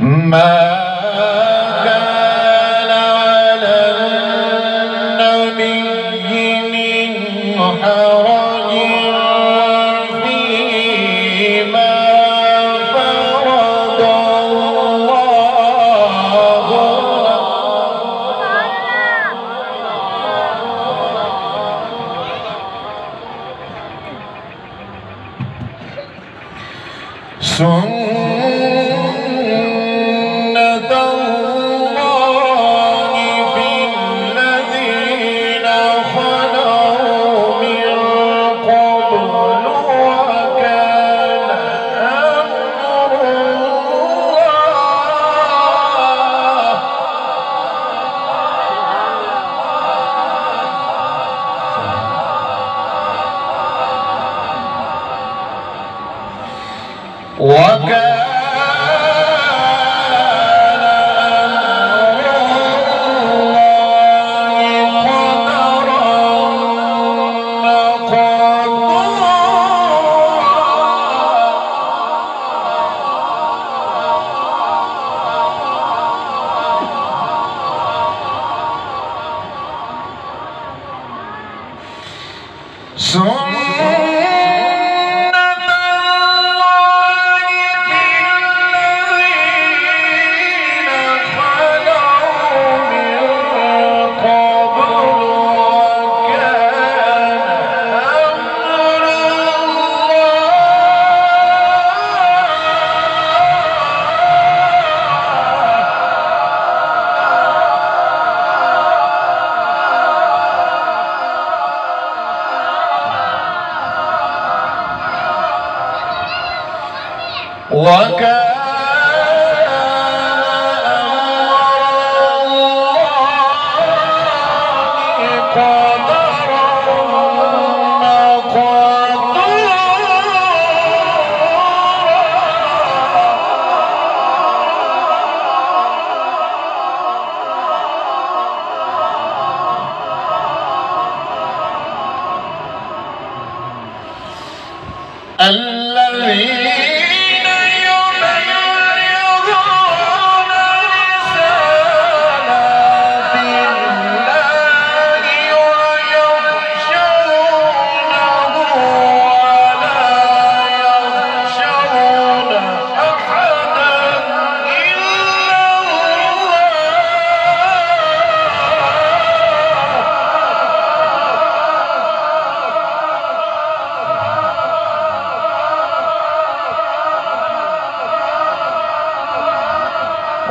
man. Walker. রে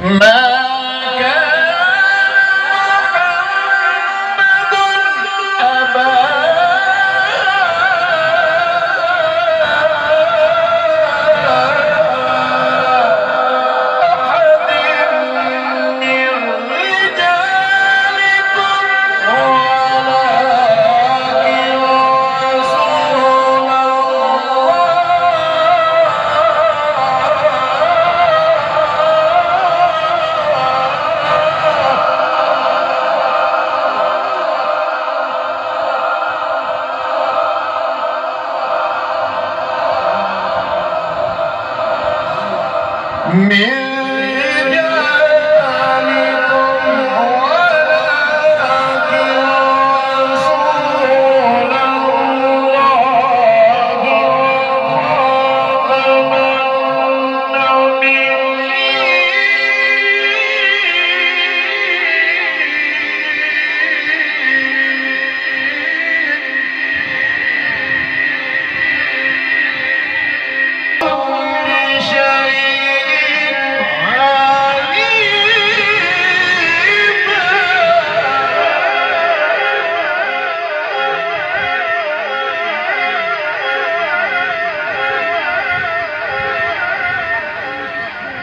my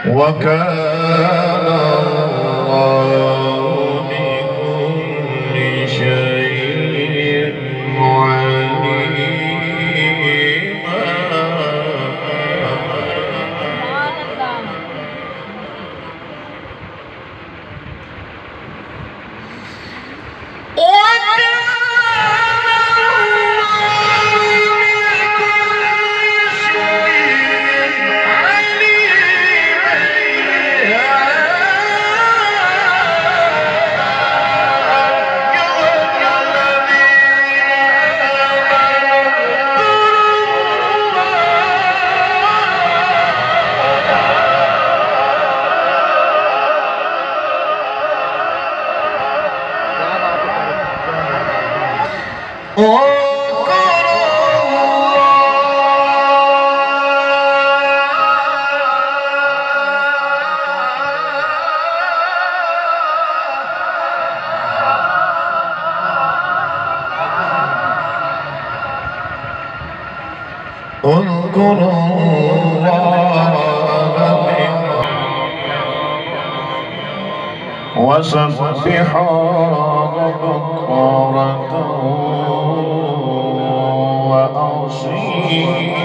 وكان اذكروا الله وسبحوا بكرة وأصيلا